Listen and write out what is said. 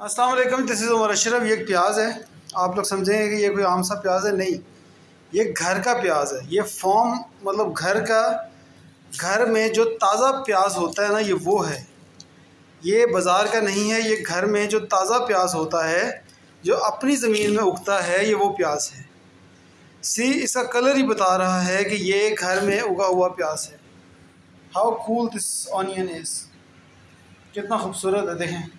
अस्सलाम वालेकुम this is Umar Ashraf ये एक प्याज है। आप लोग समझेंगे कि ये कोई आम सा प्याज है? नहीं, ये घर का प्याज है। ये फॉर्म मतलब घर का, घर में जो ताज़ा प्याज होता है ना, ये वो है। ये बाज़ार का नहीं है, ये घर में जो ताज़ा प्याज होता है, जो अपनी ज़मीन में उगता है, ये वो प्याज है। सी, इसका कलर ही बता रहा है कि ये घर में उगा हुआ प्याज है। How cool this onion is कितना खूबसूरत है, देखें।